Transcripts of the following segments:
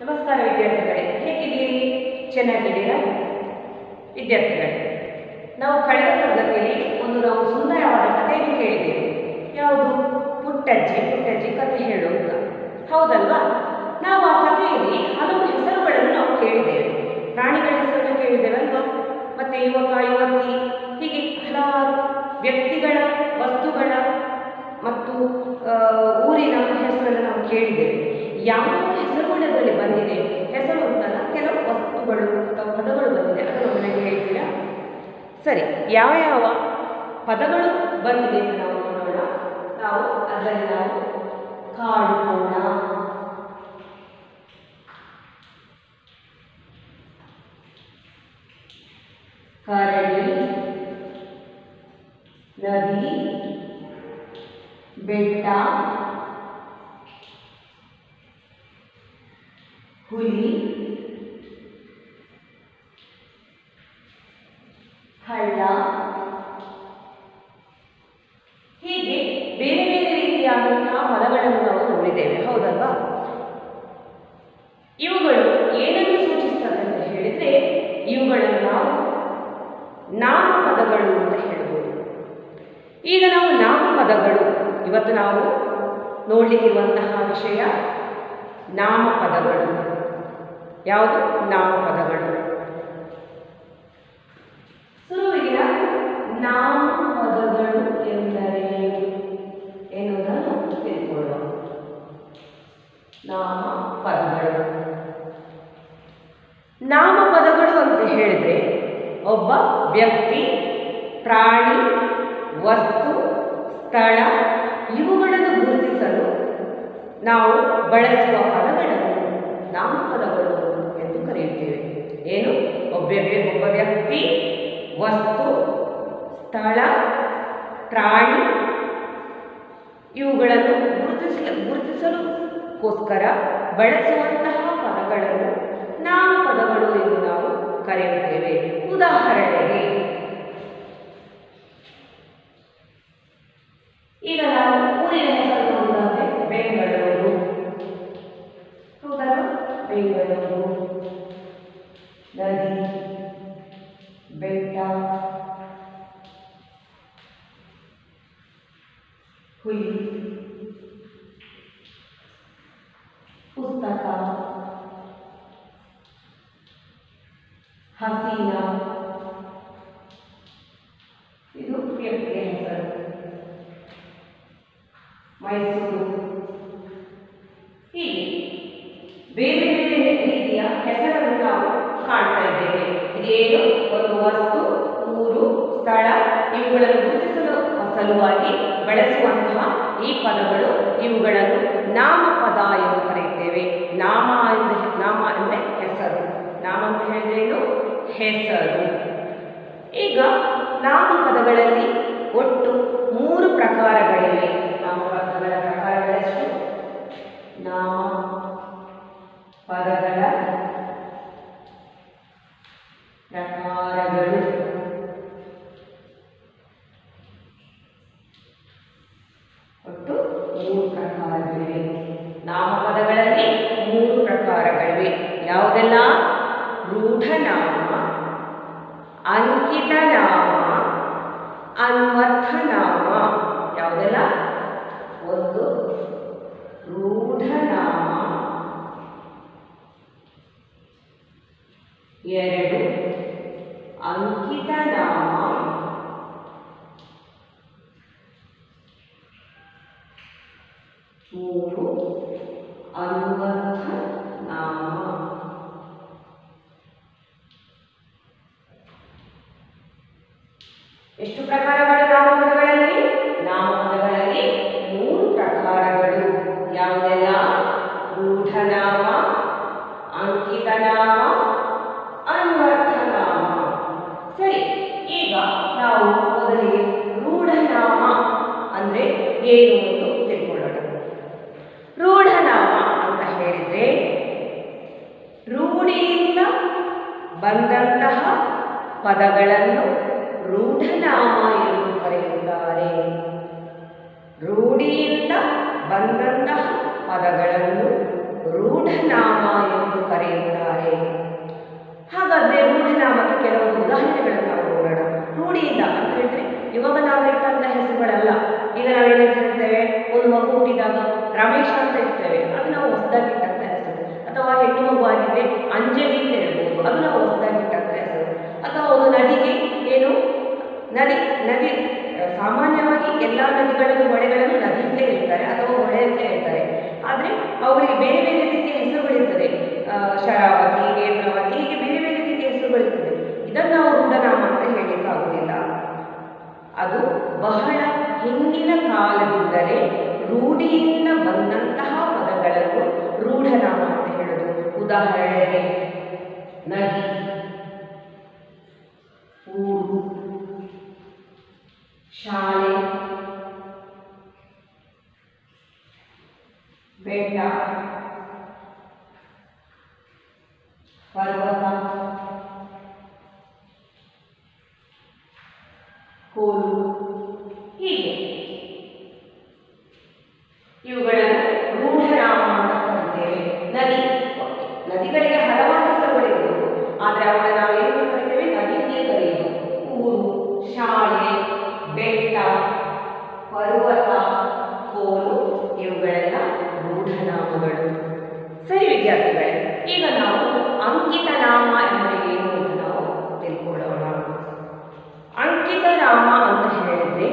ನಮಸ್ಕಾರ ವಿದ್ಯಾರ್ಥಿಗಳೇ, ಹೇಗಿದ್ದೀರಿ? ಚೆನ್ನಾಗಿದ್ದೀರಾ? ವಿದ್ಯಾರ್ಥಿಗಳೇ, ನಾವು ಕಳೆದ ತರಗತಿಯಲ್ಲಿ ಒಂದು ನಾವು ಸುಂದರವಾದ ಕಥೆಯನ್ನು ಕೇಳಿದ್ದೇವೆ ಯಾವುದು? ಪುಟ್ಟಜ್ಜಿ ಪುಟ್ಟಜ್ಜಿ ಕಥೆ ಹೇಳುವುದು ಹೌದಲ್ವಾ? ನಾವು ಆ ಕಥೆಯಲ್ಲಿ ಹಲವು ಹೆಸರುಗಳನ್ನು ನಾವು ಕೇಳಿದ್ದೇವೆ. ಪ್ರಾಣಿಗಳ ಹೆಸರನ್ನು ಕೇಳಿದ್ದೇವಲ್ವಾ? ಮತ್ತೆ ಯುವಕ, ಯುವತಿ, ಹೀಗೆ ಹಲವಾರು ವ್ಯಕ್ತಿಗಳ ವಸ್ತುಗಳ ಮತ್ತು ಊರಿನ ಹೆಸರನ್ನು ನಾವು ಕೇಳಿದ್ದೇವೆ. ಯಾವ ಹೆಸರುಗಳಲ್ಲಿ ಬಂದಿದೆ? ಹೆಸರು ಅಂತಲ್ಲ ಕೆಲವು ವಸ್ತುಗಳು ಪದಗಳು ಬಂದಿದೆ. ಅದನ್ನು ನನಗೆ ಹೇಳ್ತೀರಾ? ಸರಿ, ಯಾವ ಯಾವ ಪದಗಳು ಬಂದಿದೆ ಅಂತ ನಾವು ನೋಡೋಣ. ನಾವು ಅದರಲ್ಲಿ ನಾವು ಕಾಡೋಣ ಕರಡಿ, ನದಿ, ಬೆಟ್ಟ ಹುಲಿ ಹಳ್ಳ ಹೀಗೆ ಬೇರೆ ಬೇರೆ ರೀತಿಯಾದಂತಹ ಪದಗಳನ್ನು ನಾವು ನೋಡಿದ್ದೇವೆ, ಹೌದಲ್ವಾ? ಇವುಗಳು ಏನನ್ನು ಸೂಚಿಸ್ತದೆ ಅಂತ ಹೇಳಿದ್ರೆ, ಇವುಗಳನ್ನು ನಾವು ನಾಮಪದಗಳು ಅಂತ ಹೇಳ್ಬೋದು. ಈಗ ನಾವು ನಾಮಪದಗಳು, ಇವತ್ತು ನಾವು ನೋಡಲಿಕ್ಕಿರುವಂತಹ ವಿಷಯ ನಾಮಪದಗಳು. ಯಾವುದು? ನಾಮಪದಗಳು ಸುರುವಿನ ನಾಮಪದಗಳು ಎಂದರೆ ಎನ್ನುವುದನ್ನು ತಿಳ್ಕೊಳ್ಳೋಣ. ನಾಮಪದಗಳು ನಾಮಪದಗಳು ಅಂತ ಹೇಳಿದ್ರೆ ಒಬ್ಬ ವ್ಯಕ್ತಿ, ಪ್ರಾಣಿ, ವಸ್ತು, ಸ್ಥಳ, ಇವುಗಳನ್ನು ಗುರುತಿಸಲು ನಾವು ಬಳಸುವ ಪದಗಳನ್ನು ನಾಮಪದಗಳು ಕರೆಯುತ್ತೇವೆ. ಏನು? ಒಬ್ಬ ಒಬ್ಬ ವ್ಯಕ್ತಿ, ವಸ್ತು, ಸ್ಥಳ, ಪ್ರಾಣಿ, ಇವುಗಳನ್ನು ಗುರುತಿಸಲು ಗುರುತಿಸಲುಕೋಸ್ಕರ ಬಳಸುವಂತಹ ಪದಗಳನ್ನು ನಾಮಪದಗಳು ಎಂದು ನಾವು ಕರೆಯುತ್ತೇವೆ. ಉದಾಹರಣೆಗೆ, ಈಗ ನಾವು ಊರಿನ ಹೆಸರು ಬೆಂಗಳೂರು. ಹೌದಲ್ವಾ? ಬೆಂಗಳೂರು. ಬೇರೆ ಬೇರೆ ರೀತಿಯ ಹೆಸರನ್ನು ನಾವು ಕಾಣ್ತಾ ಇದ್ದೇವೆ. ಇದೇನು? ಒಂದು ವಸ್ತು, ಊರು, ಸ್ಥಳ, ಇವುಗಳನ್ನು ಗುರುತಿಸಲು ಸಲುವಾಗಿ ಬಳಸುವಂತಹ ಈ ಪದಗಳು. ಇವುಗಳನ್ನು ನಾಮಪದ ಎಂದು ಕರೆಯುತ್ತೇವೆ. ನಾಮ ಎಂದು ನಾಮ ಅಂದರೆ ಹೆಸರು. ನಾಮ ಅಂತ ಹೇಳಿದ್ರೇನು ಹೆಸರು. ಈಗ ನಾಮಪದಗಳಲ್ಲಿ ಒಟ್ಟು ಮೂರು ಪ್ರಕಾರಗಳಿವೆ. ನಾಮಪದಗಳ ಪ್ರಕಾರಗಳೆಷ್ಟು. ನಾಮ ಪದಗಳ ಪ್ರಕಾರಗಳು ಮೂರು ಅನ್ವರ್ಥನಾಮ ಎಷ್ಟು ಪ್ರಕಾರಗಳು ಬಂದಂತಹ ಪದಗಳನ್ನು ರೂಢನಾಮ ಎಂದು ಕರೆಯುತ್ತಾರೆ. ರೂಢಿಯಿಂದ ಬಂದಂತಹ ಪದಗಳನ್ನು ರೂಢನಾಮ ಎಂದು ಕರೆಯುತ್ತಾರೆ. ಹಾಗಾದರೆ ರೂಢನಾಮಕ್ಕೆ ಕೆಲವೊಂದು ಉದಾಹರಣೆಗಳನ್ನು ನಾವು ನೋಡೋಣ. ರೂಢಿಯಿಂದ ಅಂತ ಹೇಳಿದ್ರೆ, ಇವಾಗ ನಾವು ಅಂತ ಹೆಸರುಗಳಲ್ಲ. ಈಗ ನಾವೇನು ಹೆಸರಿರ್ತೇವೆ ಒಂದು ಮಗು ಹುಟ್ಟಿದಾಗ ರಮೇಶ್ ಅಂತ ಇರ್ತೇವೆ ಅದು ನಾವು ಹೊಸದಾಗಿ ಯಾವುದಾದ್ರೆ ಅಂಜಲಿ ಅಂತ ಹೇಳ್ಬೋದು. ಅದು ನಾವು ಹೊಸದಾಗಿ ಇಟ್ಟಂತ ಹೆಸರು. ಅಥವಾ ಒಂದು ನದಿಗೆ ಏನು? ನದಿ ನದಿ ಸಾಮಾನ್ಯವಾಗಿ ಎಲ್ಲ ನದಿಗಳನ್ನು ಹೊಳೆಗಳನ್ನು ನದಿ ಅಂತ ಹೇಳ್ತಾರೆ ಅಥವಾ ಹೊಳೆ ಅಂತ ಹೇಳ್ತಾರೆ. ಆದರೆ ಅವುಗಳಿಗೆ ಬೇರೆ ಬೇರೆ ರೀತಿಯ ಹೆಸರುಗಳಿರ್ತದೆ. चार होगा पाँच कोलू ನಾಮ ಅಂತ ಹೇಳಿದ್ರೆ,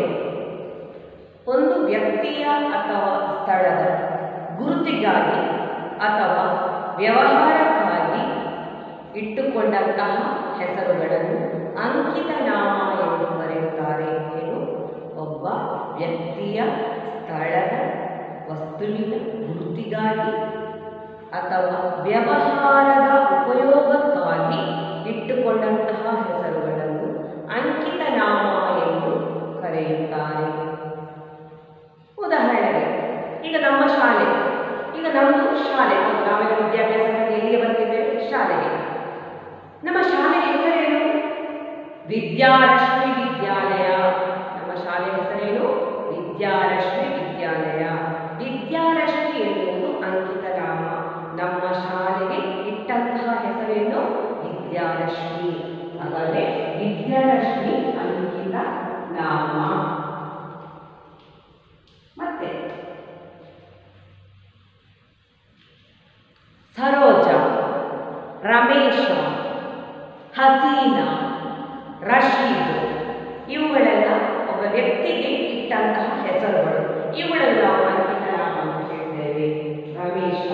ಒಂದು ವ್ಯಕ್ತಿಯ ಅಥವಾ ಸ್ಥಳದ ಗುರುತಿಗಾಗಿ ಅಥವಾ ವ್ಯವಹಾರಕ್ಕಾಗಿ ಇಟ್ಟುಕೊಂಡಂತಹ ಹೆಸರುಗಳನ್ನು ಅಂಕಿತ ನಾಮ ಎಂದು ಕರೆಯುತ್ತಾರೆ ಏನು ಒಬ್ಬ ವ್ಯಕ್ತಿಯ ಸ್ಥಳದ ವಸ್ತುವಿನ ಗುರುತಿಗಾಗಿ ಅಥವಾ ವ್ಯವಹಾರದ ಉಪಯೋಗಕ್ಕಾಗಿ ಇಟ್ಟುಕೊಂಡಂತಹ ಹೆಸರುಗಳನ್ನು ಅಂಕಿತ ನಾಮ ಕರೆಯುತ್ತಾರೆ ಉದಾಹರಣೆಗೆ, ಈಗ ನಮ್ಮ ಶಾಲೆ, ಈಗ ನಮ್ಮದು ಶಾಲೆ ನಾವೆಲ್ಲ ವಿದ್ಯಾಭ್ಯಾಸಕ್ಕೆ ಎಲ್ಲಿಗೆ ಬರ್ತಿದ್ದೇವೆ ಶಾಲೆಗೆ. ನಮ್ಮ ಶಾಲೆ ಹೆಸರೇನು? ವಿದ್ಯಾರಶ್ಮಿ ವಿದ್ಯಾಲಯ ನಮ್ಮ ಶಾಲೆ ಹೆಸರೇನು ವಿದ್ಯಾರಶ್ಮಿ ವಿದ್ಯಾಲಯ ವಿದ್ಯಾರಶ್ಮಿ ಎನ್ನುವುದು ಅಂಕಿತ ನಾಮ ನಮ್ಮ ಶಾಲೆಗೆ ಇಟ್ಟಂತಹ ಹೆಸರೇನು ವಿದ್ಯಾರಶ್ಮಿ ಹಾಗಾದರೆ ವಿದ್ಯಾರಶ್ಮಿ ಅಂಕಿತ ನಾಮ ಮತ್ತೆ ಸರೋಜ ರಮೇಶ ಹಸೀನಾ, ರಶೀದ್ ಇವುಗಳೆಲ್ಲ ಒಬ್ಬ ವ್ಯಕ್ತಿಗೆ ಇಟ್ಟಂತಹ ಹೆಸರುಗಳು. ಇವುಗಳನ್ನು ನಾವು ಅಂಕಿತ ಅಂತ ಹೇಳ್ತೇವೆ. ರಮೇಶ,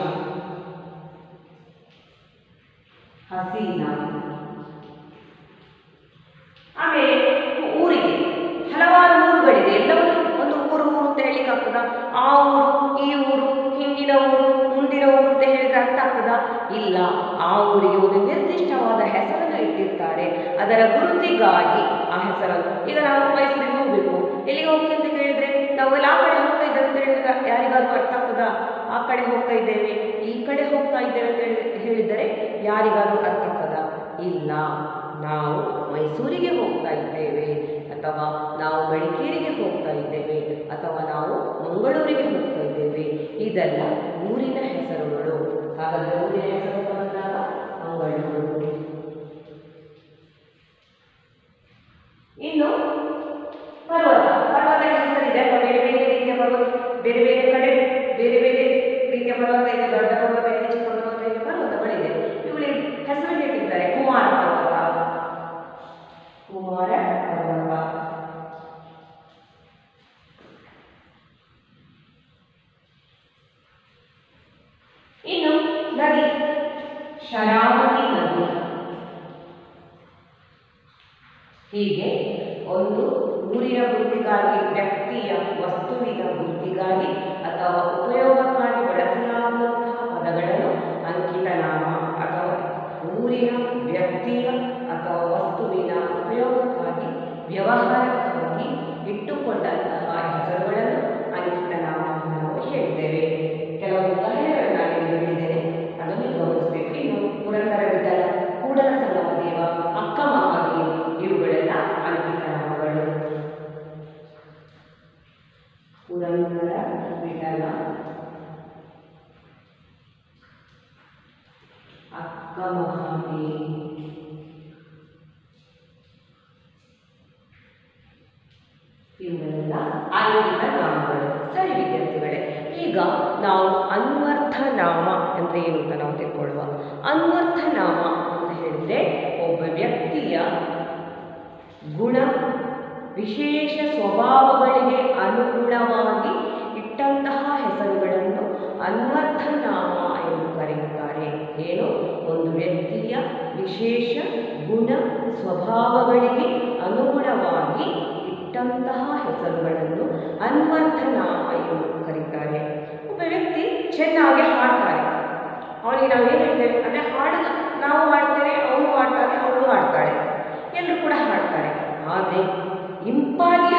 ಹಸೀನಾ. ಆಮೇಲೆ ಊರಿಗೆ, ಹಲವಾರು ಊರುಗಳಿದೆ. ಎಲ್ಲವೂ ಒಂದು ಊರು ಊರು ಅಂತ ಹೇಳಲಿಕ್ಕೆ ಆಗ್ತದ? ಆ ಊರು, ಈ ಊರು, ಹಿಂದಿನ ಊರು, ಮುಂದಿನ ಊರು ಅಂತ ಹೇಳಿದ್ರೆ ಅರ್ಥ ಆಗ್ತದ? ಇಲ್ಲ. ಆ ಊರಿಗೆ ಒಂದು ಅದರ ಗುರುತಿಗಾಗಿ ಆ ಹೆಸರನ್ನು. ಈಗ ನಾವು ಮೈಸೂರಿಗೆ ಹೋಗಬೇಕು. ಎಲ್ಲಿಗೆ ಹೋಗ್ತೀವಿ ಅಂತ ಕೇಳಿದ್ರೆ, ನಾವು ಎಲ್ಲ ಕಡೆ ಹೋಗ್ತಾ ಇದ್ದೇವೆ ಅಂತ ಹೇಳಿದ್ರೆ ಯಾರಿಗಾದ್ರೂ ಅರ್ಥ ಆಗ್ತದಾ? ಆ ಕಡೆ ಹೋಗ್ತಾ ಇದ್ದೇವೆ, ಈ ಕಡೆ ಹೋಗ್ತಾ ಇದ್ದೇವೆ ಅಂತ ಹೇಳಿ ಹೇಳಿದರೆ ಯಾರಿಗಾದ್ರೂ ಅರ್ಥ ಆಗ್ತದ? ಇಲ್ಲ. ನಾವು ಮೈಸೂರಿಗೆ ಹೋಗ್ತಾ ಇದ್ದೇವೆ, ಅಥವಾ ನಾವು ಮಡಿಕೇರಿಗೆ ಹೋಗ್ತಾ ಇದ್ದೇವೆ, ಅಥವಾ ನಾವು ಮಂಗಳೂರಿಗೆ ಹೋಗ್ತಾ ಇದ್ದೇವೆ. ಇದೆಲ್ಲ ಊರಿನ ಹೆಸರುಗಳು. ಹಾಗಾದರೆ ಊರಿನ ಹೆಸರು ಬಂದಾಗ ಮಂಗಳೂರು. ಹೀಗೆ ಒಂದು ಊರಿನ ಗುರುತಿಗಾಗಿ ವ್ಯಕ್ತಿಯ ವಸ್ತುವಿನ ಗುರುತಿಗಾಗಿ ಅಥವಾ ಉಪಯೋಗಕ್ಕಾಗಿ ಬಳಸಲಾಗುವಂತಹ ಪದಗಳನ್ನು ಅಂಕಿತ ನಾಮ ಅಥವಾ ಊರಿನ ವ್ಯಕ್ತಿಯ ಅಥವಾ ವಸ್ತುವಿನ ಉಪಯೋಗಕ್ಕಾಗಿ ವ್ಯವಹಾರಕ್ಕಾಗಿ ಇಟ್ಟುಕೊಂಡಂತಹ ಅನ್ವರ್ಥನಾಮ ಅಂದರೆ ಏನು ಅಂತ ನಾವು ತಿಳ್ಕೊಳ್ಳುವ. ಅನ್ವರ್ಥನಾಮ ಅಂತ ಹೇಳಿದರೆ ಒಬ್ಬ ವ್ಯಕ್ತಿಯ ಗುಣ, ವಿಶೇಷ ಸ್ವಭಾವಗಳಿಗೆ ಅನುಗುಣವಾಗಿ ಇಟ್ಟಂತಹ ಹೆಸರುಗಳನ್ನು ಅನ್ವರ್ಥನಾಮ ಎಂದು ಕರೆಯುತ್ತಾರೆ. ಏನು? ಒಂದು ವ್ಯಕ್ತಿಯ ವಿಶೇಷ ಗುಣ, ಸ್ವಭಾವಗಳಿಗೆ ಅನುಗುಣವಾಗಿ ಇಟ್ಟಂತಹ ಹೆಸರುಗಳನ್ನು ಅನ್ವರ್ಥನಾಮ ಎಂದು ಕರೀತಾರೆ. ವ್ಯಕ್ತಿ ಚೆನ್ನಾಗಿ ಹಾಡ್ತಾರೆ. ಅವನಿಗೆ ನಾವು ಏನು ಹೇಳ್ತೇವೆ? ಅಂದರೆ ಹಾಡು ನಾವು ಹಾಡ್ತೇವೆ, ಅವನು ಹಾಡ್ತಾನೆ, ಅವಳು ಹಾಡ್ತಾಳೆ. ಎಲ್ಲರೂ ಕೂಡ ಹಾಡ್ತಾರೆ. ಆದರೆ ಇಂಪಾಗಿ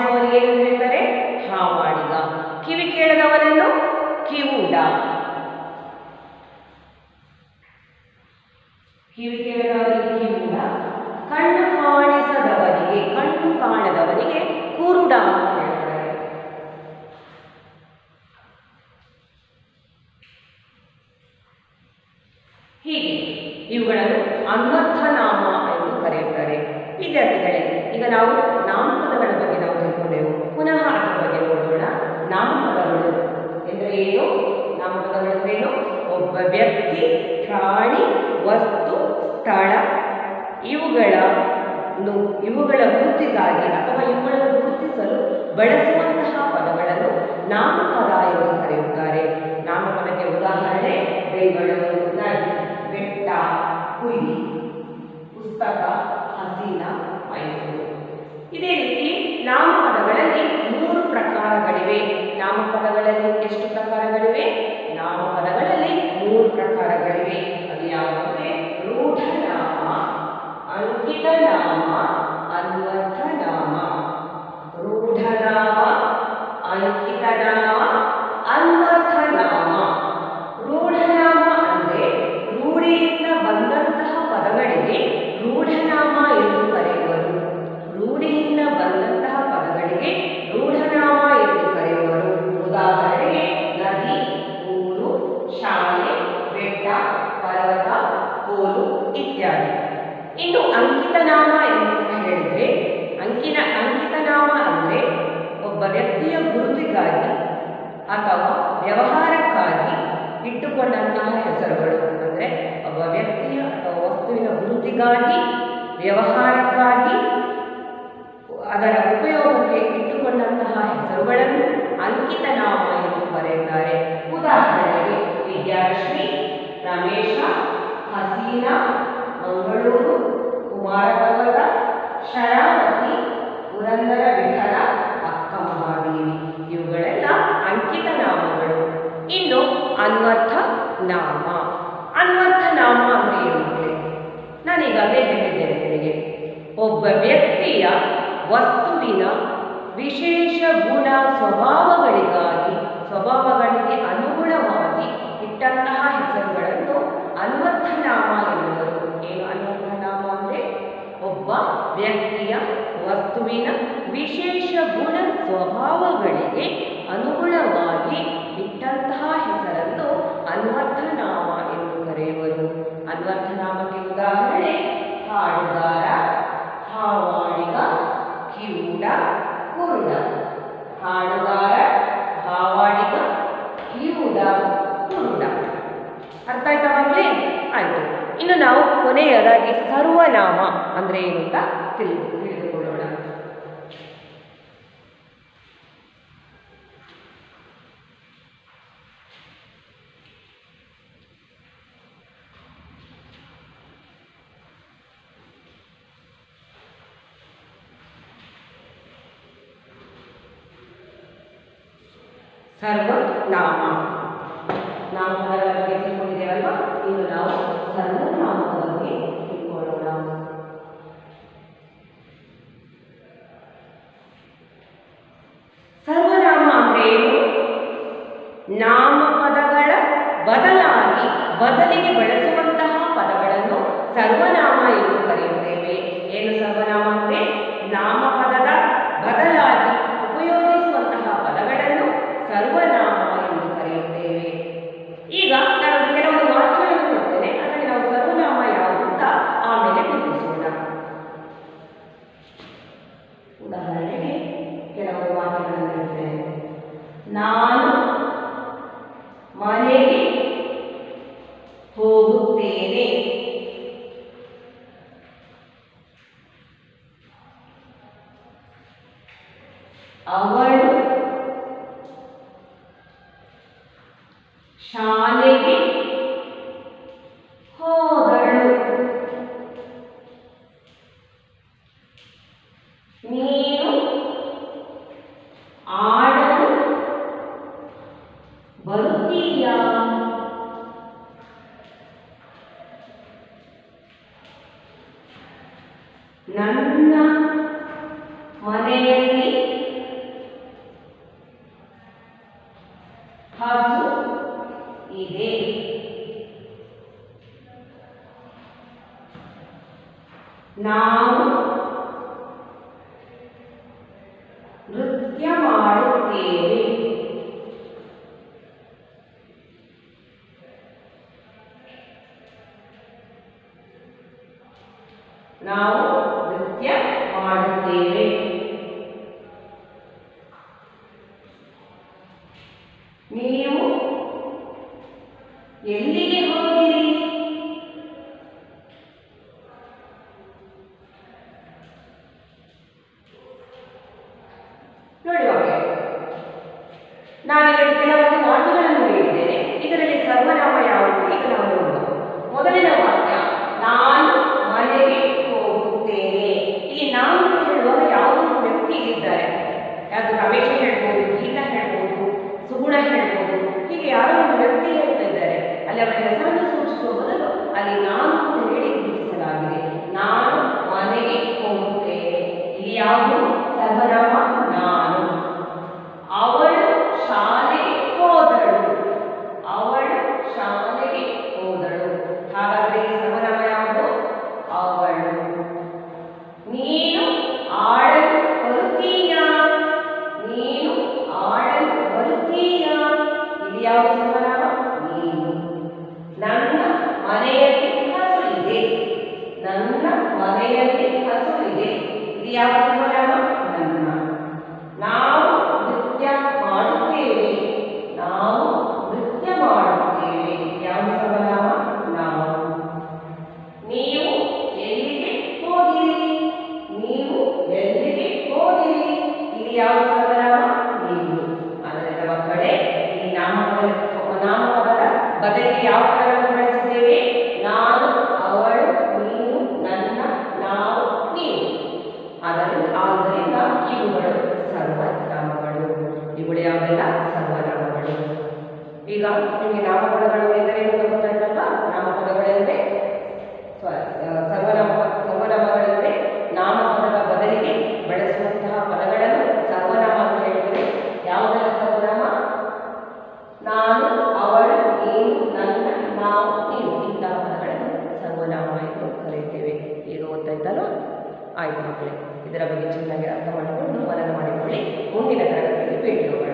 ಹಾವಾಡಿಸುವವನಿಗೆ ಏನು ಹೇಳ್ತಾರೆ? ಹಾವಾಡಿಗ ಕಿವಿ ಕೇಳದವನನ್ನು ಕಿವುಡ. ಕಿವಿ ಕೇಳದವನಿಗೆ ಕಿವುಡ. ಕಣ್ಣು ಕಾಣಿಸದವನಿಗೆ ಕಣ್ಣು ಕಾಣದವನಿಗೆ ಕುರುಡ ಹೀಗೆ ಇವುಗಳನ್ನು ಅನ್ವರ್ಥನಾಮ ಎಂದು ಕರೆಯುತ್ತಾರೆ. ವಿದ್ಯಾರ್ಥಿಗಳೇ, ಈಗ ನಾವು ನಾಮಪದಗಳ ಬಗ್ಗೆ ನಾವು ತಿಳ್ಕೊಂಡೆವು ಪುನಃ ಅದರ ಬಗ್ಗೆ ನೋಡೋಣ ನಾಮಪದಗಳು ಎಂದರೆ ಏನು ನಾಮಪದಗಳು ಅಂದ್ರೆ ಏನು ಒಬ್ಬ ವ್ಯಕ್ತಿ, ಪ್ರಾಣಿ, ವಸ್ತು, ಸ್ಥಳ, ಇವುಗಳ ಇವುಗಳ ಗುರುತಿಗಾಗಿ ಅಥವಾ ಇವುಗಳನ್ನು ಗುರುತಿಸಲು ಬಳಸುವಂತಹ ಪದಗಳನ್ನು ನಾಮಪದ ಎಂದು ಕರೆಯುತ್ತಾರೆ. ನಾಮಪದಕ್ಕೆ ಉದಾಹರಣೆ, ಬೆಂಗಳೂರು, ನದಿ, ಬೆಟ್ಟ ಹುಲಿ ಪುಸ್ತಕ, ಹಸೀನ, ಮೈಸೂರು. ಇದೇ ರೀತಿ ನಾಮಪದಗಳಲ್ಲಿ ಮೂರು ಪ್ರಕಾರಗಳಿವೆ. ನಾಮಪದಗಳಲ್ಲಿ ಎಷ್ಟು ಪ್ರಕಾರಗಳಿವೆ? ವ್ಯವಹಾರಕ್ಕಾಗಿ ಇಟ್ಟುಕೊಂಡಂತಹ ಹೆಸರುಗಳು. ಅಂದರೆ ಒಬ್ಬ ವ್ಯಕ್ತಿಯ ಅಥವಾ ವಸ್ತುವಿನ ಗುರುತಿಗಾಗಿ ವ್ಯವಹಾರಕ್ಕಾಗಿ ಅದರ ಉಪಯೋಗಕ್ಕೆ ಇಟ್ಟುಕೊಂಡಂತಹ ಹೆಸರುಗಳನ್ನು ಅಂಕಿತ ನಾಮ ಎಂದು ಕರೆಯುತ್ತಾರೆ ಉದಾಹರಣೆಗೆ, ವಿದ್ಯಾಲಕ್ಷ್ಮಿ, ರಮೇಶ, ಹಸೀನಾ, ಮಂಗಳೂರು ಕುಮಾರಪರ್ವತ ಶರಾವತಿ, ಪುರಂದರ ವಿಠಲ ಅಕ್ಕ ಮಹಾದೇವಿ ಅನ್ವರ್ಥ ನಾಮ. ಅನ್ವರ್ಥ ನಾಮ ಅಂದರೆ ಏನು? ನಾನು ಈಗಾಗಲೇ ಹೇಳಿದ್ದೇನೆ ನಿಮಗೆ ಒಬ್ಬ ವ್ಯಕ್ತಿಯ ವಸ್ತುವಿನ ವಿಶೇಷ ಗುಣ ಸ್ವಭಾವಗಳಿಗಾಗಿ, ಸ್ವಭಾವಗಳಿಗೆ ಅನುಗುಣವಾಗಿ ಇಟ್ಟಂತಹ ಹೆಸರುಗಳನ್ನು ಅನ್ವರ್ಥ ನಾಮ ಎನ್ನುವರು ಏನು ಅನ್ವರ್ಥನಾಮ ಅಂದರೆ? ಒಬ್ಬ ವ್ಯಕ್ತಿಯ ವಸ್ತುವಿನ ವಿಶೇಷ ಗುಣ ಸ್ವಭಾವಗಳಿಗೆ ಅನುಗುಣವಾಗಿ ಇಟ್ಟಂತಹ ಹೆಸರನ್ನು ಅನ್ವರ್ಥನಾಮ ಎಂದು ಕರೆಯುವರು. ಅನ್ವರ್ಥನಾಮಕ್ಕೆ ಉದಾಹರಣೆ, ಹಾಡುಗಾರ ಹಾವಾಡಿಗ ಕಿವುಡ, ಕುರುಡ. ಹಾಡುಗಾರ ಹಾವಾಡಿಗ ಕಿವುಡ, ಕುರುಡ. ಅರ್ಥ ಆಯ್ತಾ ಮಕ್ಕಳೇ? ಆಯಿತು. ಇನ್ನು ನಾವು ಕೊನೆಯದಾಗಿ ಸರ್ವನಾಮ ಅಂದರೆ ಏನು ಅಂತ ತಿಳಿದು ಉದಾಹರಣೆಗೆ ಕೆಲವು ವಾಕ್ಯಗಳನ್ನು ಹೇಳ್ತೇನೆ. ನಾನು ಮನೆ ಬರುತ್ತೀಯಾ ನನ್ನ ಮನೆ Now, Nithya Mardu Devi. ya ಮನೆಯಲ್ಲಿ ಹಸು ಇದೆ. ನನ್ನ ಮನೆಯಲ್ಲಿ ಹಸು ಇದೆ. ಇದು ಯಾವ ನಮ್ಮ ನಾವು ಆದುದರಿಂದ ಇವುಗಳು ಸರ್ವನಾಮಗಳು ಇವುಗಳು ಯಾವುದೆಲ್ಲ ಸರ್ವನಾಮಗಳು. ಈಗ ನಿಮಗೆ ನಾಮಪದಗಳು ಎಂದರೆ ಏನು ಗೊತ್ತಾಯ್ತಲ್ವಾ ನಾಮಪದಗಳೆಂದರೆ ಸರ್ವನಾಮ, ಸರ್ವನಾಮಗಳೆಂದರೆ ನಾಮಪದದ ಬದಲಿಗೆ ಬಳಸುವಂತಹ ಪದಗಳನ್ನು ಸರ್ವನಾಮ ಅಂತ ಹೇಳ್ತೀವಿ ಯಾವುದೆಲ್ಲ ಸರ್ವನಾಮ? ನಾನು, ಅವಳು, ನೀನು, ನನ್ನ, ನಾವು ನೀನು ಇಂತಹ ಪದಗಳನ್ನು ಸರ್ವನಾಮ ಎಂದು ಕರೆಯುತ್ತೇವೆ. ಈಗ ಗೊತ್ತಾಯ್ತಲ್ಲ ಆಯ್ತು ಮಕ್ಕಳೇ. ಇದರ ಬಗ್ಗೆ ಚೆನ್ನಾಗಿ ಅರ್ಥ ಮಾಡಿಕೊಂಡು ಮನನ ಮಾಡಿಕೊಳ್ಳಿ ಮುಂದಿನ ತರಗತಿಯಲ್ಲಿ ಭೇಟಿಯಾಗೋಣ.